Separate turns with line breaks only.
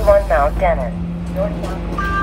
31 Mount Dennis, northbound.